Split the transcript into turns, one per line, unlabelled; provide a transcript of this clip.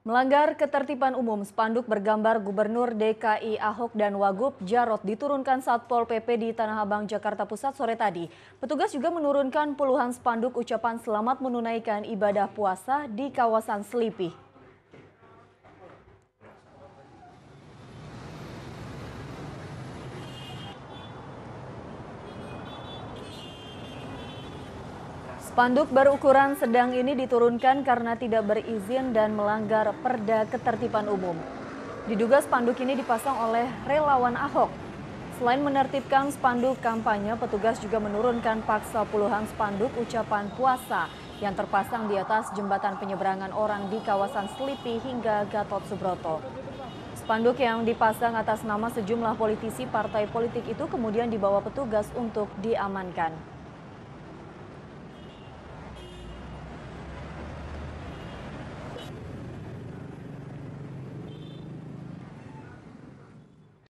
Melanggar ketertiban umum, spanduk bergambar Gubernur DKI Ahok dan Wagub Jarot diturunkan Satpol PP di Tanah Abang, Jakarta Pusat sore tadi. Petugas juga menurunkan puluhan spanduk ucapan selamat menunaikan ibadah puasa di kawasan Selipi. Spanduk berukuran sedang ini diturunkan karena tidak berizin dan melanggar perda ketertiban umum. Diduga spanduk ini dipasang oleh relawan Ahok. Selain menertibkan spanduk kampanye, petugas juga menurunkan paksa puluhan spanduk ucapan puasa yang terpasang di atas jembatan penyeberangan orang di kawasan Selipi hingga Gatot Subroto. Spanduk yang dipasang atas nama sejumlah politisi partai politik itu kemudian dibawa petugas untuk diamankan.